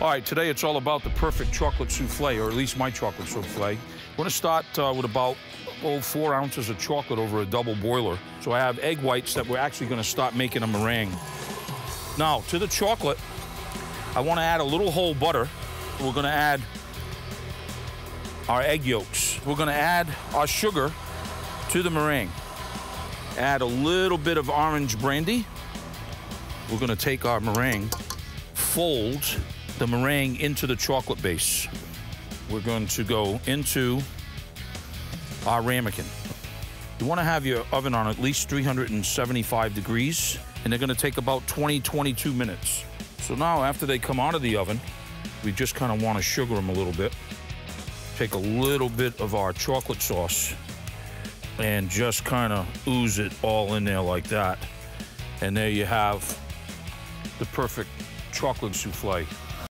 All right, today it's all about the perfect chocolate souffle, or at least my chocolate souffle. We're gonna start uh, with about oh, four ounces of chocolate over a double boiler. So I have egg whites that we're actually gonna start making a meringue. Now, to the chocolate, I wanna add a little whole butter. We're gonna add our egg yolks. We're gonna add our sugar to the meringue. Add a little bit of orange brandy. We're gonna take our meringue, fold the meringue into the chocolate base. We're going to go into our ramekin. You want to have your oven on at least 375 degrees, and they're going to take about 20, 22 minutes. So now, after they come out of the oven, we just kind of want to sugar them a little bit. Take a little bit of our chocolate sauce and just kind of ooze it all in there like that. And there you have the perfect chocolate souffle.